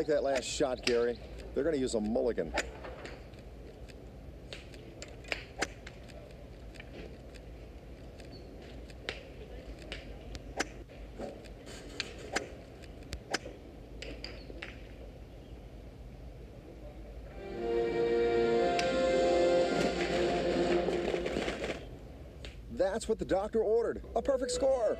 Like that last shot, Gary. They're going to use a mulligan. That's what the doctor ordered. A perfect score.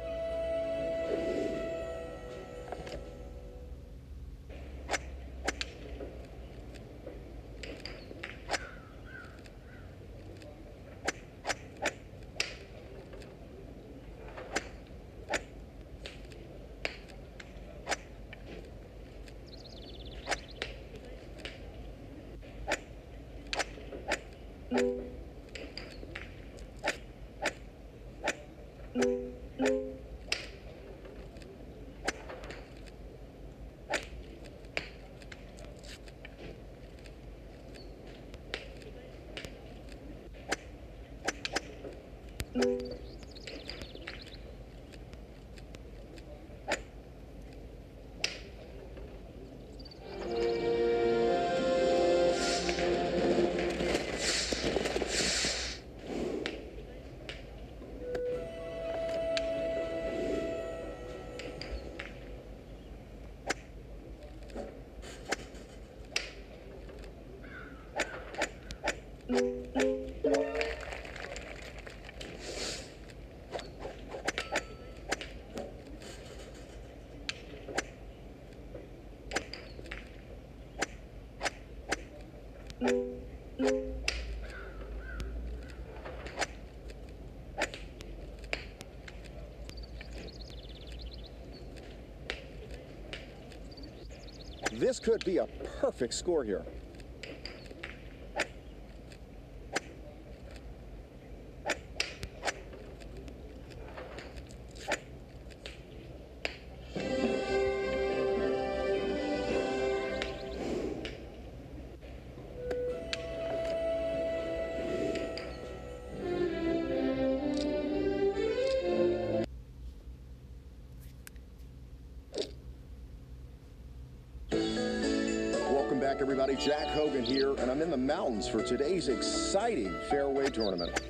This could be a perfect score here. Back, everybody. Jack Hogan here, and I'm in the mountains for today's exciting fairway tournament.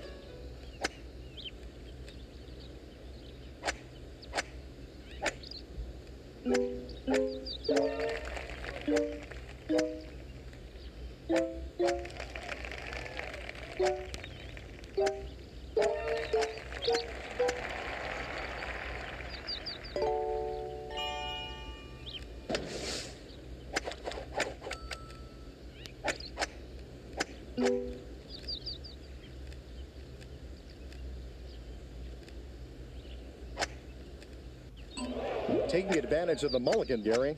Taking advantage of the mulligan, Gary.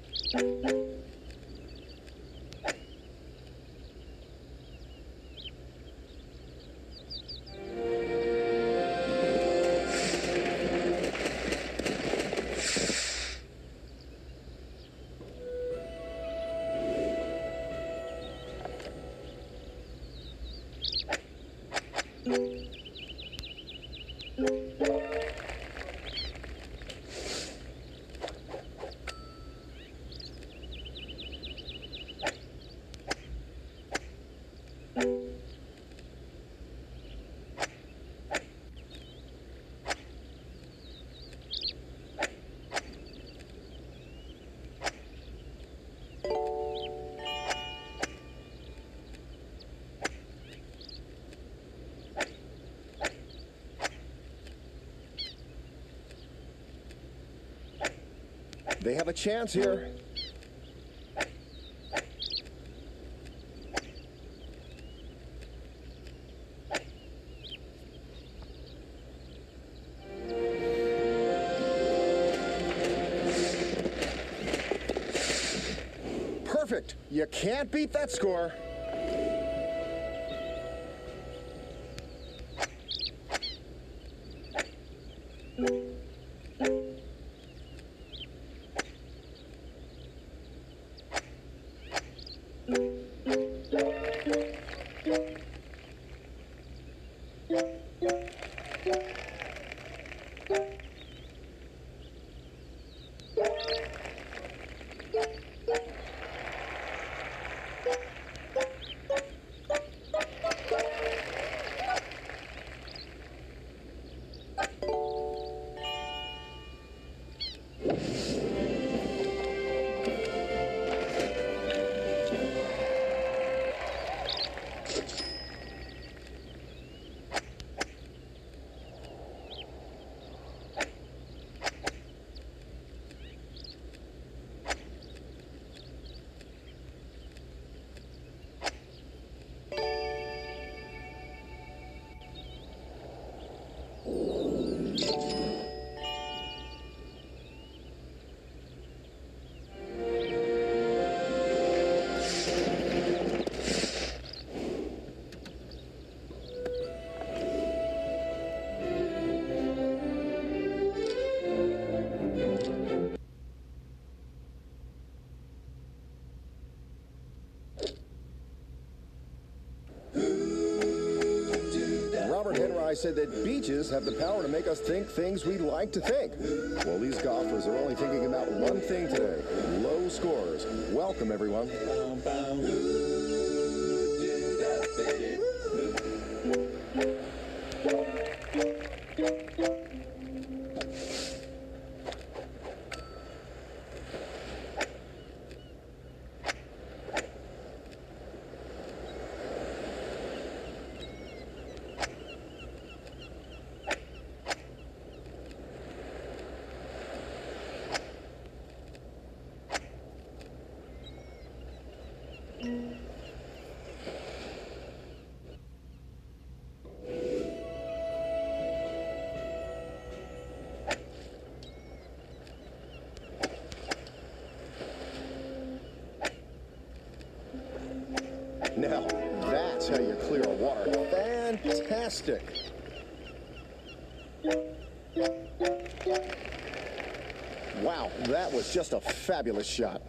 They have a chance here. Perfect. You can't beat that score. Said that beaches have the power to make us think things we like to think. Well, these golfers are only thinking about one thing today low scores. Welcome, everyone. Fantastic. Wow, that was just a fabulous shot.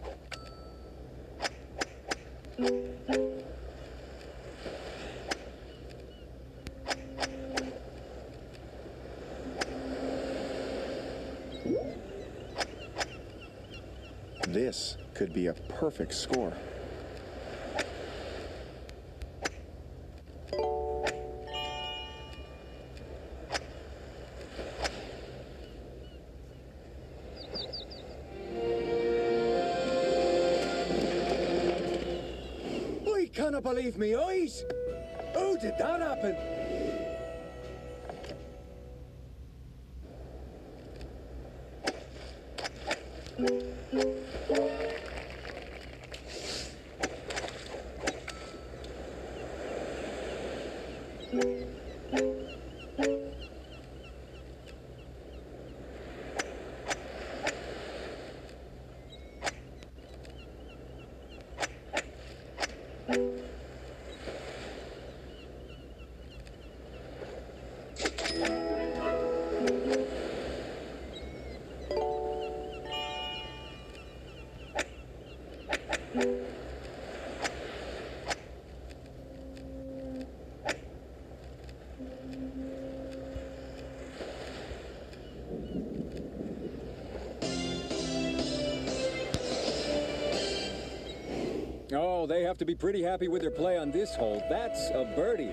This could be a perfect score. Believe me eyes. How did that happen? Have to be pretty happy with their play on this hole. That's a birdie.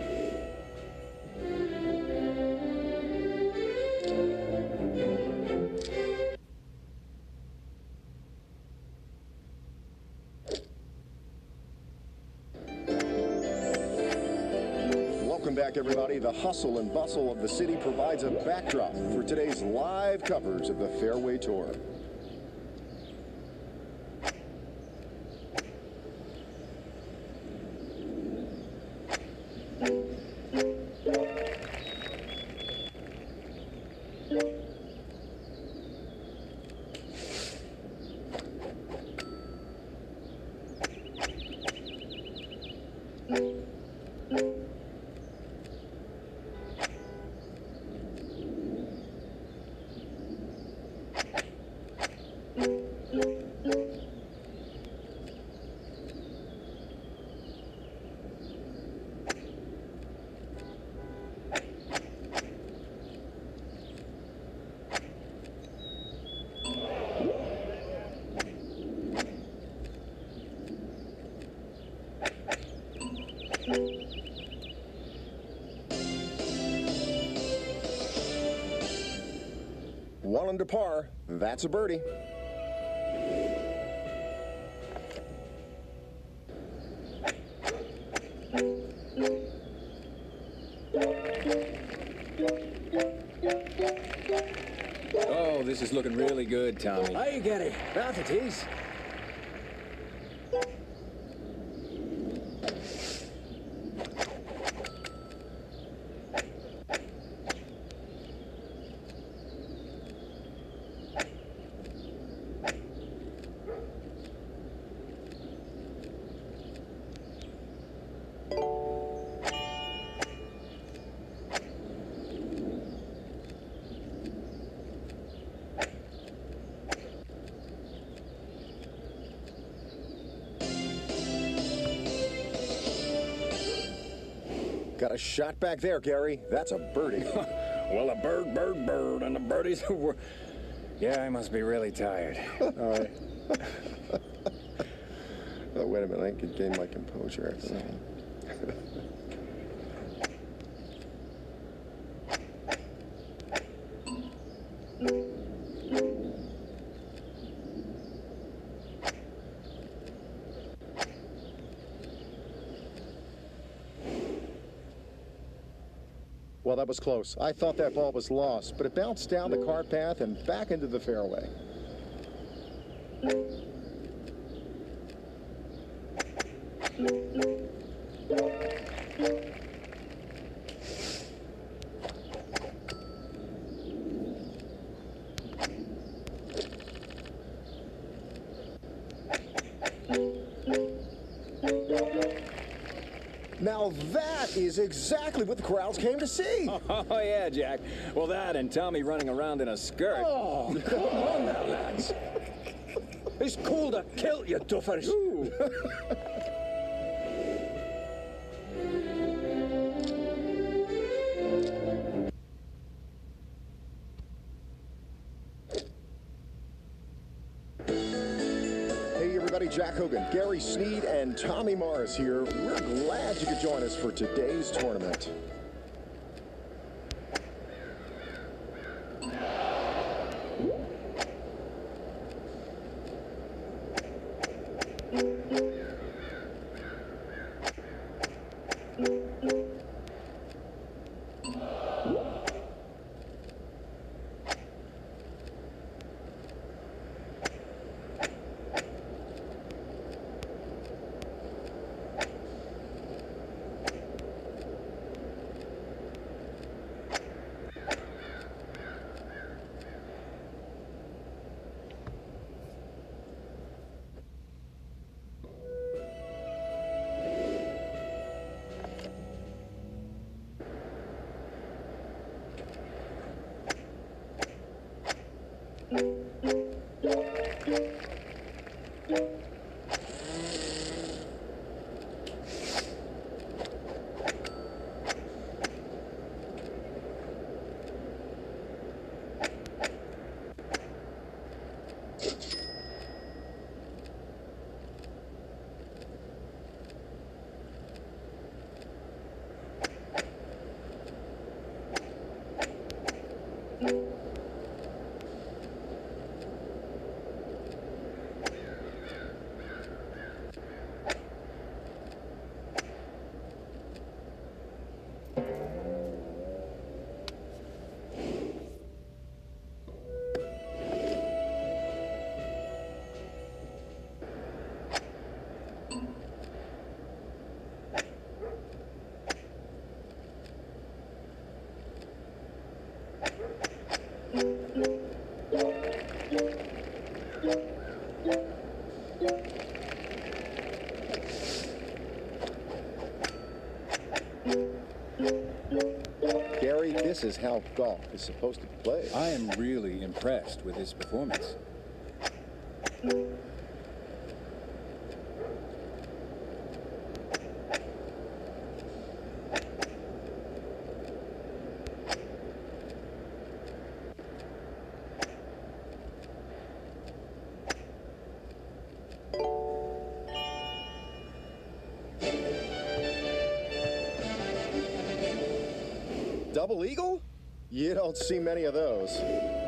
Welcome back, everybody. The hustle and bustle of the city provides a backdrop for today's live coverage of the Fairway Tour. One under par. That's a birdie. Oh, this is looking really good, Tommy. I get it. That it a shot back there, Gary. That's a birdie. well, a bird, bird, bird, and the birdies were. Yeah, I must be really tired. All right. oh, wait a minute. I can gain my composure after that was close. I thought that ball was lost, but it bounced down the cart path and back into the fairway. Is exactly what the crowds came to see. Oh, yeah, Jack. Well, that and Tommy running around in a skirt. Oh, come on now, lads. It's cool to kill you, duffers. Gary Sneed, and Tommy Morris here. We're glad you could join us for today's tournament. Is how golf is supposed to be played. I am really impressed with his performance. Double eagle? You don't see many of those.